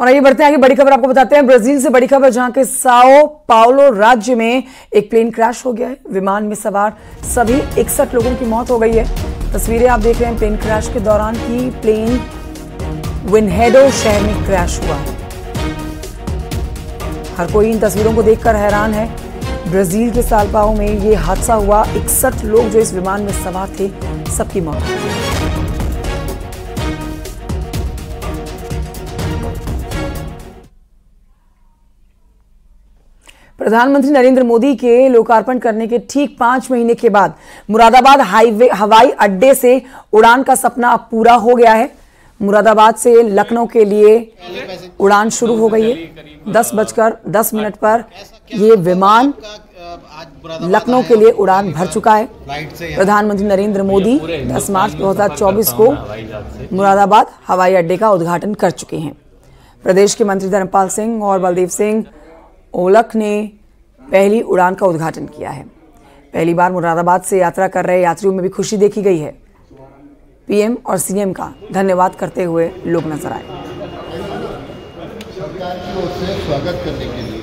और आइए बढ़ते हैं, आगे बड़ी खबर आपको बताते हैं। ब्राज़ील से बड़ी खबर, जहाँ के साओ पाओलो राज्य में एक प्लेन क्रैश हो गया है। विमान में सवार सभी इकसठ लोगों की मौत हो गई है। तस्वीरें आप देख रहे हैं, प्लेन क्रैश के दौरान की प्लेन विनहेडो शहर में क्रैश हुआ है। हर कोई इन तस्वीरों को देखकर हैरान है। ब्राज़ील के सालपाओ में ये हादसा हुआ। इकसठ लोग जो इस विमान में सवार थे, सबकी मौत प्रधानमंत्री नरेंद्र मोदी के लोकार्पण करने के ठीक पाँच महीने के बाद मुरादाबाद हाईवे, हवाई अड्डे से उड़ान का सपना पूरा हो गया है। मुरादाबाद से लखनऊ के लिए उड़ान शुरू हो गई है। दस बजकर दस मिनट पर ये विमान लखनऊ के लिए उड़ान भर चुका है। प्रधानमंत्री नरेंद्र मोदी 10 मार्च 2024 को मुरादाबाद हवाई अड्डे का उद्घाटन कर चुके हैं। प्रदेश के मंत्री धर्मपाल सिंह और बलदेव सिंह ओलख ने पहली उड़ान का उद्घाटन किया है। पहली बार मुरादाबाद से यात्रा कर रहे यात्रियों में भी खुशी देखी गई है। पीएम और सीएम का धन्यवाद करते हुए लोग नज़र आए। स्वागत करने के लिए